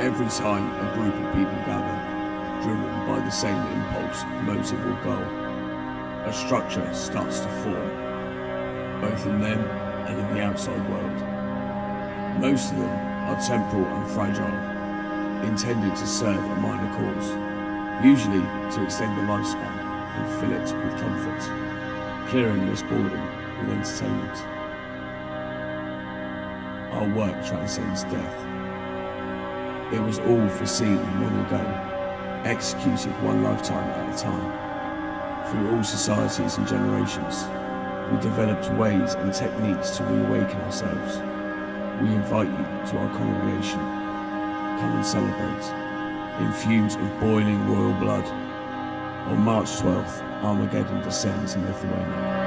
Every time a group of people gather, driven by the same impulse, motive, or goal, a structure starts to form, both in them and in the outside world. Most of them are temporal and fragile, intended to serve a minor cause, usually to extend the lifespan and fill it with comfort, clearing this boredom with entertainment. Our work transcends death. It was all foreseen long ago, executed one lifetime at a time. Through all societies and generations, we developed ways and techniques to reawaken ourselves. We invite you to our congregation. Come and celebrate in fumes of boiling royal blood. On March 12th, Armageddon descends in Lithuania.